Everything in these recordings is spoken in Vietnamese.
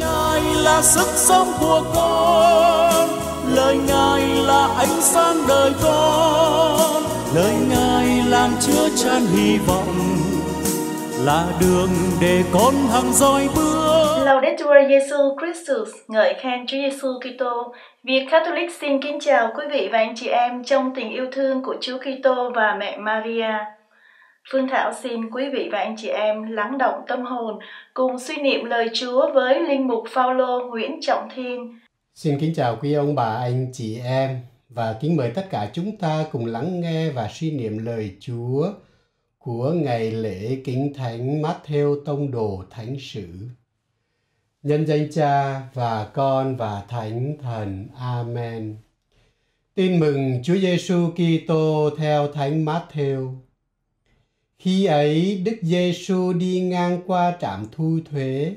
Ngài là sức sống của con, lời Ngài là ánh sáng đời con, lời Ngài làm chứa chan hy vọng, là đường để con hằng dõi bước. Laudetur Jesu Christus, ngợi khen Chúa Giêsu Kitô. Việt Catholic xin kính chào quý vị và anh chị em trong tình yêu thương của Chúa Kitô và mẹ Maria. Phương Thảo xin quý vị và anh chị em lắng động tâm hồn, cùng suy niệm lời Chúa với Linh Mục Phaolô Nguyễn Trọng Thiên. Xin kính chào quý ông bà, anh chị em, và kính mời tất cả chúng ta cùng lắng nghe và suy niệm lời Chúa của ngày lễ kính thánh Matthew Tông Đồ Thánh Sử. Nhân danh Cha và Con và Thánh Thần. Amen. Tin mừng Chúa Giêsu Kitô theo Thánh Matthew. Khi ấy Đức Giêsu đi ngang qua trạm thu thuế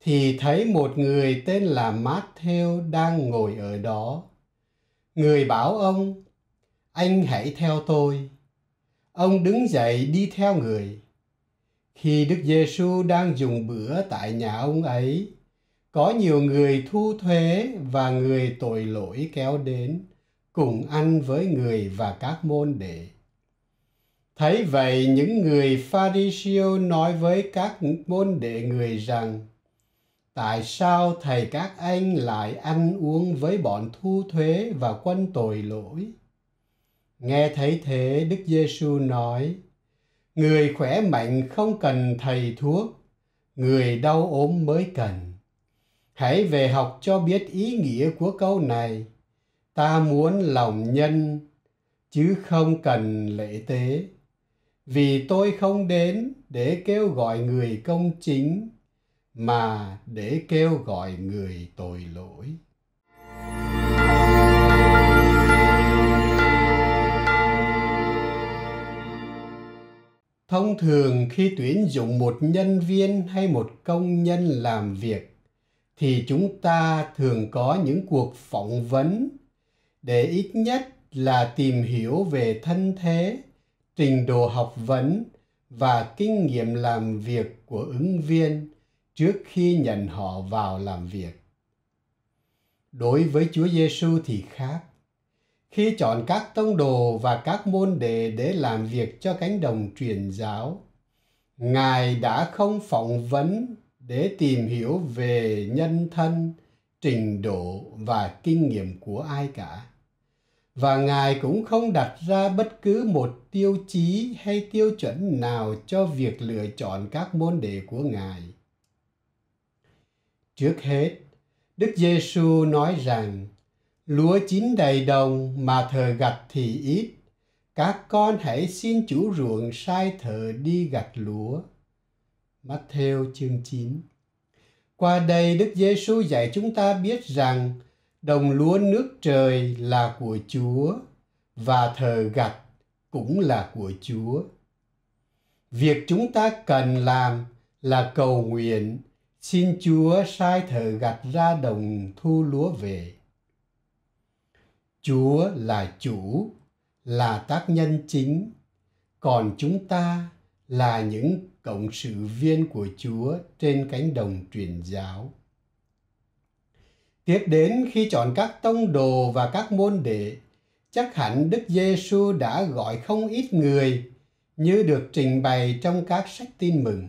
thì thấy một người tên là Matthew đang ngồi ở đó. Người bảo ông: "Anh hãy theo tôi." Ông đứng dậy đi theo người. Khi Đức Giêsu đang dùng bữa tại nhà ông ấy, có nhiều người thu thuế và người tội lỗi kéo đến cùng ăn với người và các môn đệ. Thấy vậy những người pha Pharisêu nói với các môn đệ người rằng Tại sao thầy các anh lại ăn uống với bọn thu thuế và quân tội lỗi? Nghe thấy thế Đức Giêsu nói Người khỏe mạnh không cần thầy thuốc, người đau ốm mới cần. Hãy về học cho biết ý nghĩa của câu này. Ta muốn lòng nhân, chứ không cần lễ tế vì tôi không đến để kêu gọi người công chính, mà để kêu gọi người tội lỗi. Thông thường khi tuyển dụng một nhân viên hay một công nhân làm việc, thì chúng ta thường có những cuộc phỏng vấn để ít nhất là tìm hiểu về thân thế trình độ học vấn và kinh nghiệm làm việc của ứng viên trước khi nhận họ vào làm việc. Đối với Chúa Giêsu thì khác. Khi chọn các tông đồ và các môn đệ để làm việc cho cánh đồng truyền giáo, Ngài đã không phỏng vấn để tìm hiểu về nhân thân, trình độ và kinh nghiệm của ai cả và ngài cũng không đặt ra bất cứ một tiêu chí hay tiêu chuẩn nào cho việc lựa chọn các môn đệ của ngài. Trước hết, đức giêsu nói rằng, lúa chín đầy đồng mà thờ gặt thì ít. Các con hãy xin chủ ruộng sai thợ đi gặt lúa. Matthew chương 9 Qua đây Đức Giêsu dạy chúng ta biết rằng đồng lúa nước trời là của Chúa và thờ gặt cũng là của Chúa. Việc chúng ta cần làm là cầu nguyện xin Chúa sai thờ gặt ra đồng thu lúa về. Chúa là chủ, là tác nhân chính, còn chúng ta là những cộng sự viên của Chúa trên cánh đồng truyền giáo. Tiếp đến khi chọn các tông đồ và các môn đệ, chắc hẳn Đức Giêsu đã gọi không ít người như được trình bày trong các sách tin mừng.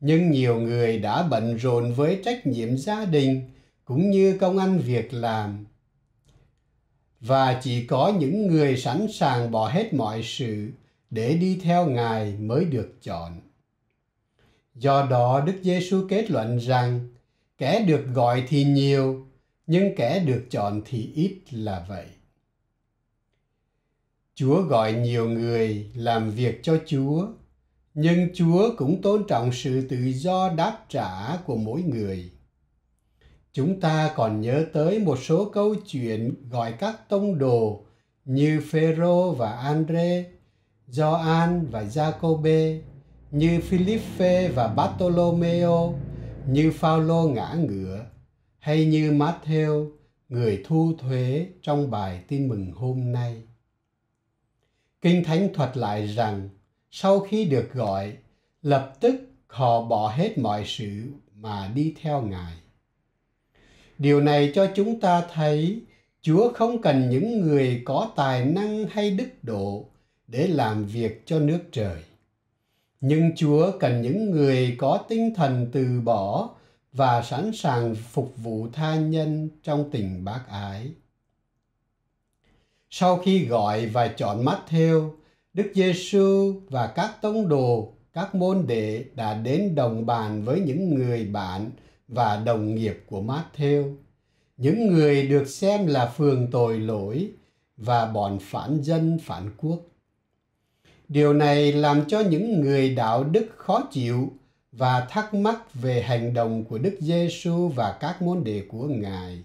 Nhưng nhiều người đã bận rộn với trách nhiệm gia đình cũng như công ăn việc làm. Và chỉ có những người sẵn sàng bỏ hết mọi sự để đi theo Ngài mới được chọn. Do đó Đức Giêsu kết luận rằng kẻ được gọi thì nhiều nhưng kẻ được chọn thì ít là vậy. Chúa gọi nhiều người làm việc cho chúa nhưng chúa cũng tôn trọng sự tự do đáp trả của mỗi người. Chúng ta còn nhớ tới một số câu chuyện gọi các tông đồ như Phêrô và Andre, Gioan và Giacôbê, như Philippe và Bartolomeo, như Phaolô ngã ngựa hay như Matthew người thu thuế trong bài tin mừng hôm nay. Kinh Thánh thuật lại rằng sau khi được gọi, lập tức họ bỏ hết mọi sự mà đi theo Ngài. Điều này cho chúng ta thấy Chúa không cần những người có tài năng hay đức độ để làm việc cho nước trời. Nhưng Chúa cần những người có tinh thần từ bỏ và sẵn sàng phục vụ tha nhân trong tình bác ái. Sau khi gọi và chọn mắt theo, Đức Giêsu và các tông đồ, các môn đệ đã đến đồng bàn với những người bạn và đồng nghiệp của Matthew, những người được xem là phường tội lỗi và bọn phản dân phản quốc. Điều này làm cho những người đạo đức khó chịu và thắc mắc về hành động của Đức Giêsu và các môn đệ của Ngài.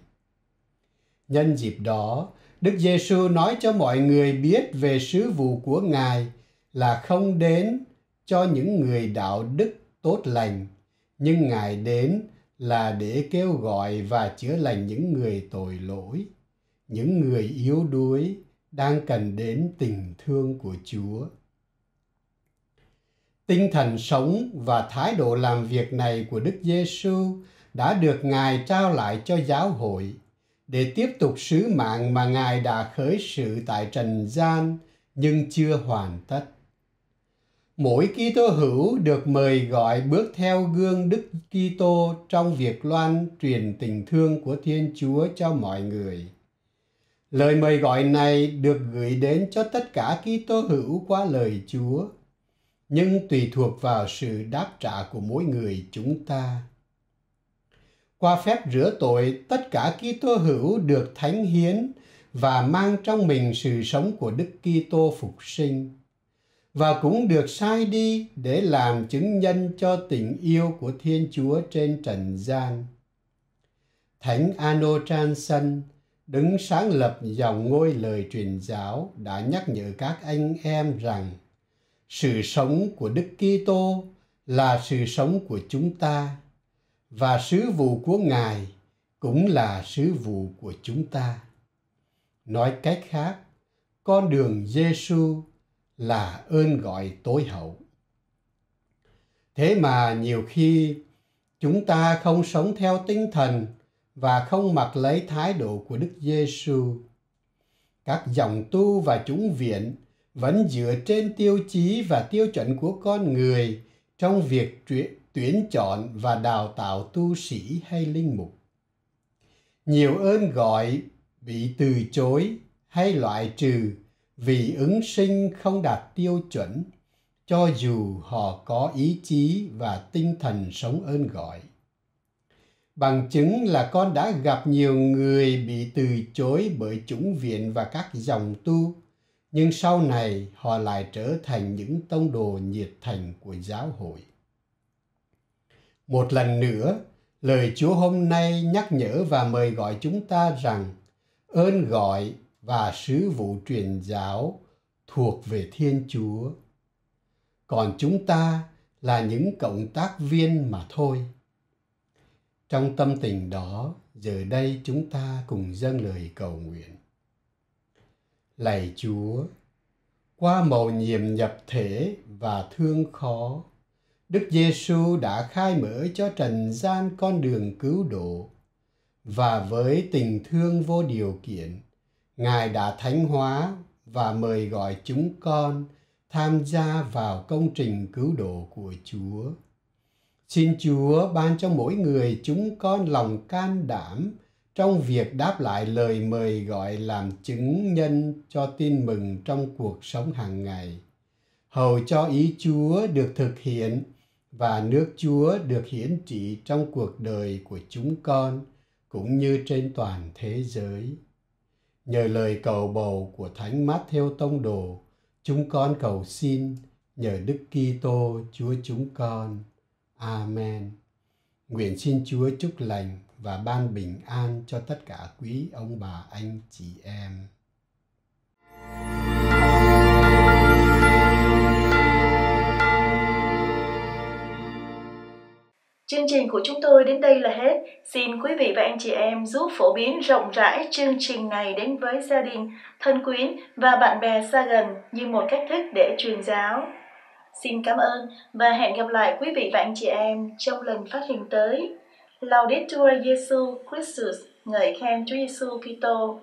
Nhân dịp đó, Đức Giêsu nói cho mọi người biết về sứ vụ của Ngài là không đến cho những người đạo đức tốt lành, nhưng Ngài đến là để kêu gọi và chữa lành những người tội lỗi, những người yếu đuối đang cần đến tình thương của Chúa. Tinh thần sống và thái độ làm việc này của Đức Giêsu đã được Ngài trao lại cho giáo hội để tiếp tục sứ mạng mà Ngài đã khởi sự tại trần gian nhưng chưa hoàn tất. Mỗi Kitô hữu được mời gọi bước theo gương Đức Kitô trong việc loan truyền tình thương của Thiên Chúa cho mọi người. Lời mời gọi này được gửi đến cho tất cả Kitô hữu qua lời Chúa, nhưng tùy thuộc vào sự đáp trả của mỗi người chúng ta. Qua phép rửa tội, tất cả Kitô hữu được thánh hiến và mang trong mình sự sống của Đức Kitô phục sinh và cũng được sai đi để làm chứng nhân cho tình yêu của Thiên Chúa trên trần gian. Thánh Ano Transon đứng sáng lập dòng ngôi lời truyền giáo đã nhắc nhở các anh em rằng sự sống của Đức Kitô là sự sống của chúng ta và sứ vụ của Ngài cũng là sứ vụ của chúng ta. Nói cách khác, con đường Giêsu là ơn gọi tối hậu. Thế mà nhiều khi chúng ta không sống theo tinh thần và không mặc lấy thái độ của Đức Giêsu. Các dòng tu và chúng viện vẫn dựa trên tiêu chí và tiêu chuẩn của con người trong việc tuyển chọn và đào tạo tu sĩ hay linh mục. Nhiều ơn gọi bị từ chối hay loại trừ vì ứng sinh không đạt tiêu chuẩn, cho dù họ có ý chí và tinh thần sống ơn gọi bằng chứng là con đã gặp nhiều người bị từ chối bởi chủng viện và các dòng tu nhưng sau này họ lại trở thành những tông đồ nhiệt thành của giáo hội một lần nữa lời chúa hôm nay nhắc nhở và mời gọi chúng ta rằng ơn gọi và sứ vụ truyền giáo thuộc về Thiên Chúa. Còn chúng ta là những cộng tác viên mà thôi. Trong tâm tình đó, giờ đây chúng ta cùng dâng lời cầu nguyện. Lạy Chúa, qua mầu nhiệm nhập thể và thương khó, Đức Giêsu đã khai mở cho trần gian con đường cứu độ và với tình thương vô điều kiện, Ngài đã thánh hóa và mời gọi chúng con tham gia vào công trình cứu độ của Chúa. Xin Chúa ban cho mỗi người chúng con lòng can đảm trong việc đáp lại lời mời gọi làm chứng nhân cho tin mừng trong cuộc sống hàng ngày. Hầu cho ý Chúa được thực hiện và nước Chúa được hiển trị trong cuộc đời của chúng con cũng như trên toàn thế giới. Nhờ lời cầu bầu của Thánh Mát theo tông đồ, chúng con cầu xin nhờ Đức Kitô Chúa chúng con. Amen. Nguyện xin Chúa chúc lành và ban bình an cho tất cả quý ông bà anh chị em. Chương trình của chúng tôi đến đây là hết. Xin quý vị và anh chị em giúp phổ biến rộng rãi chương trình này đến với gia đình, thân quyến và bạn bè xa gần như một cách thức để truyền giáo. Xin cảm ơn và hẹn gặp lại quý vị và anh chị em trong lần phát hình tới. Laudetur Jesu Christus, ngợi khen Chúa Giêsu Kitô.